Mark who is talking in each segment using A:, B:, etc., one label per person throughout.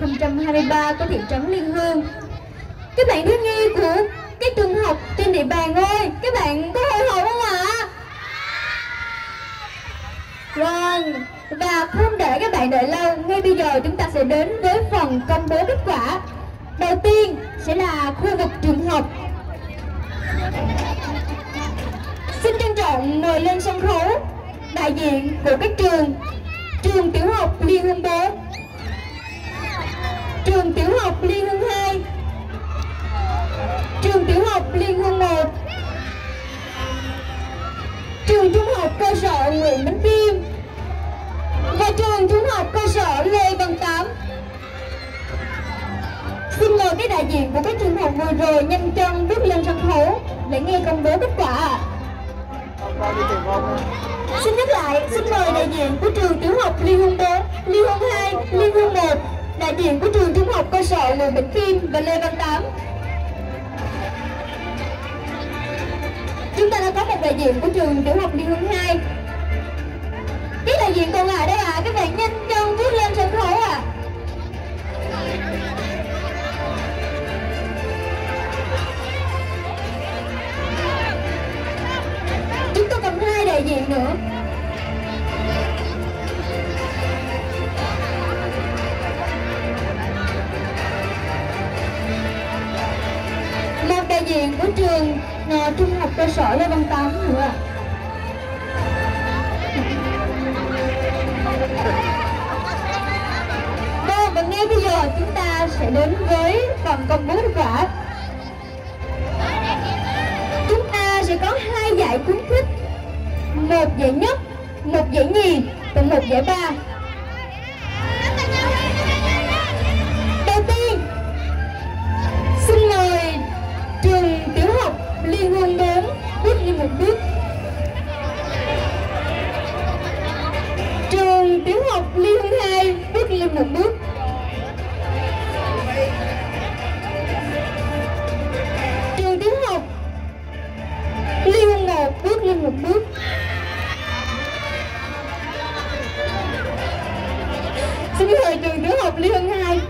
A: 2023 của thị trấn Liên Hương. Các bạn thiếu nhi của cái trường học trên địa bàn ơi, các bạn có hồi hộp không ạ? Vâng, và không để các bạn đợi lâu, ngay bây giờ chúng ta sẽ đến với phần công bố kết quả. Đầu tiên sẽ là khu vực trường học. Xin trân trọng mời lên sân khấu đại diện của các trường Trường Tiểu học Liên Hương 4 Trường Tiểu học Liên Hương 2 Trường Tiểu học Liên Hương 1 Trường Trung học cơ sở Nguyễn Bính Kim và trường Trung học cơ sở Lê Văn Tám. Xin mời các đại diện của các trường học vừa rồi nhanh chân bước lên sân khấu để nghe công bố kết quả ạ. Xin nhắc lại, xin mời đại diện của trường tiểu học Liên Hương đại diện của trường trung học cơ sở Nguyễn Bỉnh Kim và Lê Văn Tám. Chúng ta đã có một đại diện của trường tiểu học Liên Hương 2. Cái đại diện còn lại đây ạ, à, các bạn nhanh chân bước lên sân khấu ạ. À. Chúng tôi còn hai đại diện nữa. Một của trường uh, trung học cơ sở Lê Văn Tám nữa ạ. Vâng, và ngay bây giờ chúng ta sẽ đến với phần công bố kết quả. Chúng ta sẽ có hai giải khuyến khích, một giải nhất, một giải nhì và một giải ba.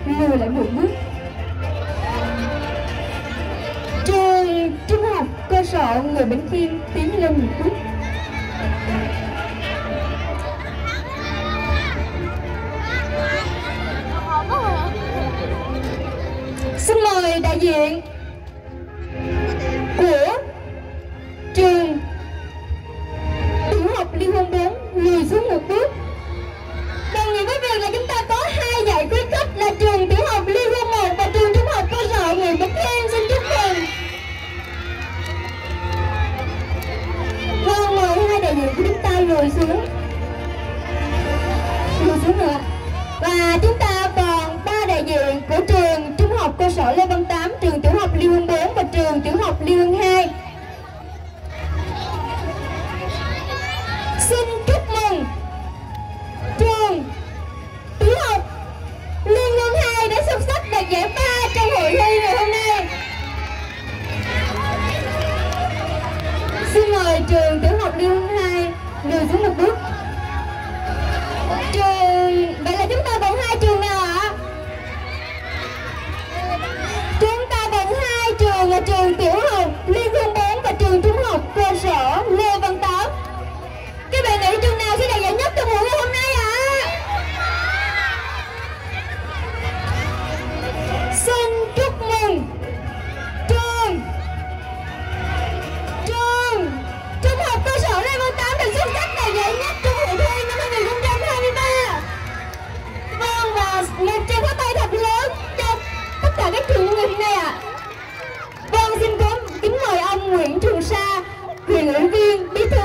A: Lùi lại một bước. Trường trung học cơ sở người Bến Kim tiến lên một bước. Xin mời đại diện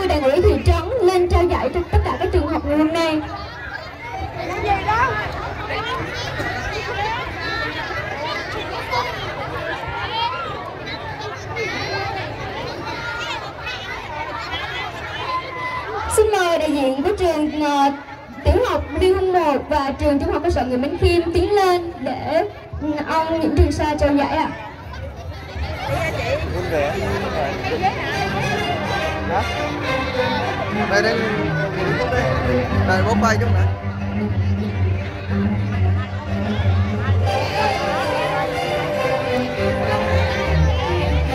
A: đảng ủy thị trấn lên trao giải cho tất cả các trường học ngày hôm nay. Xin mời đại diện của trường ờ, tiểu học Liên Hương 1 và trường trung học cơ sở Nguyễn Bỉnh Khiêm tiến lên để ừ, ông Nguyễn Trường Sa trao giải ạ. Vui về đây. Đây, bóp bay chút nữa.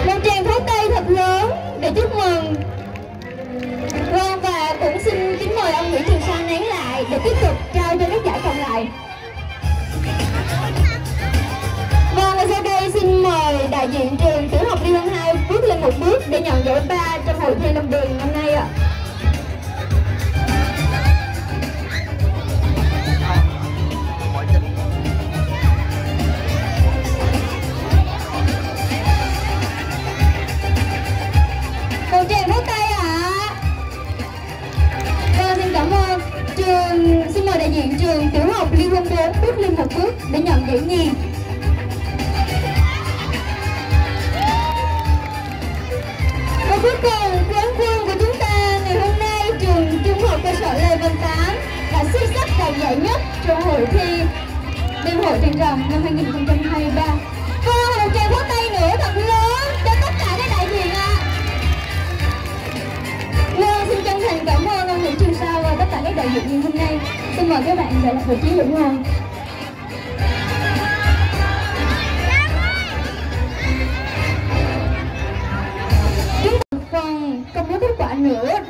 A: Một tràng pháo tay thật lớn để chúc mừng. Vâng và cũng xin kính mời ông Nguyễn Trường Sa nén lại để tiếp tục trao cho các giải còn lại. Vâng và
B: sau đây xin mời
A: đại diện trường tiểu học Liên Hai bước lên một bước để nhận giải ba trong hội thi lâm đường năm Liên Hương 4 bước lên một bước để nhận giải nhì. Và cuối cùng quán quân của chúng ta ngày hôm nay trường trung học cơ sở Lê Văn Tám đã xuất sắc đạt giải nhất trong hội thi đêm hội trên rồng năm 2023. Vâng, một tràng vỗ tay nữa thật lớn cho tất cả các đại diện ạ. Vâng, xin chân thành cảm ơn ông Nguyễn Trường Sao và tất cả các đại diện ngày hôm nay. Xin mời các bạn trở lại vị trí của ngồi. Công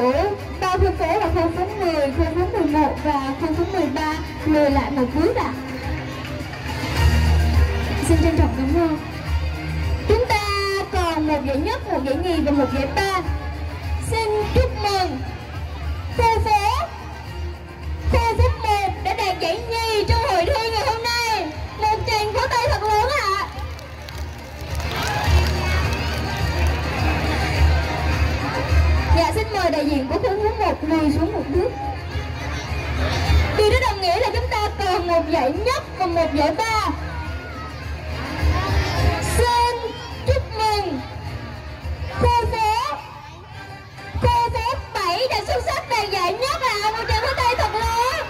A: của ba khu phố là khu phố 10, khu phố 11 và khu phố 13 lùi lại một bước ạ. Xin trân trọng cảm ơn. Chúng ta còn một giải nhất, một giải nhì và một giải ba. Xin chúc mừng khu phố khu phố 1 đã đạt giải nhì trong mời đại diện của phương hướng 1 lùi xuống một bước. Điều đó đồng nghĩa là chúng ta còn một giải nhất và một giải ba. Xin chúc mừng khu phố khu phố 7 đã xuất sắc đạt giải nhất là Một tràng vỗ tay thật lớn.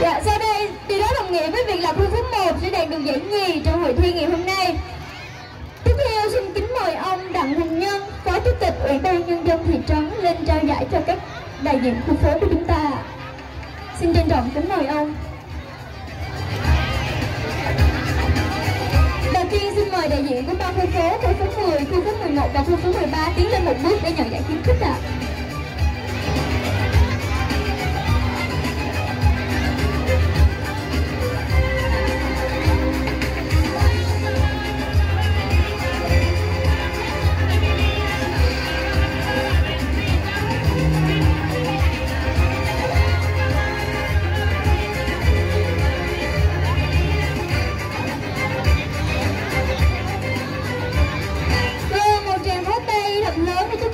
A: Dạ, sau đây điều đó đồng nghĩa với việc là khu phố 1 sẽ đạt được giải nhì trong hội thi ngày hôm nay. Ủy ban Nhân dân thị trấn lên trao giải cho các đại diện khu phố của chúng ta. Xin trân trọng kính mời ông. Đầu tiên xin mời đại diện của ba khu phố, khu phố 10, khu phố 11 và khu phố 13 tiến lên một bước để nhận giải khuyến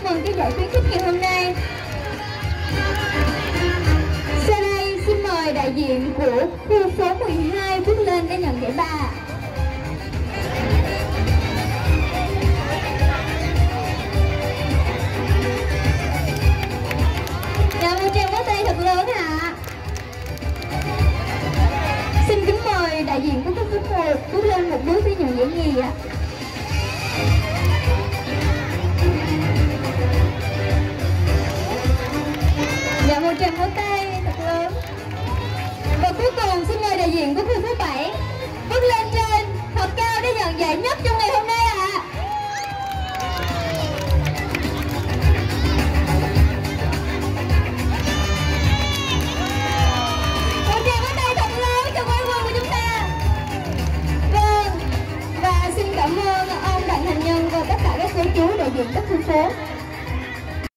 A: mừng cái giải khuyến khích ngày hôm nay. Sau đây xin mời đại diện của khu phố 12 bước lên để nhận giải ba. Dạ, một tràng có tay thật lớn ạ. Xin kính mời đại diện của khu phố 1 bước lên một bước để nhận giải nhì ạ. Dạ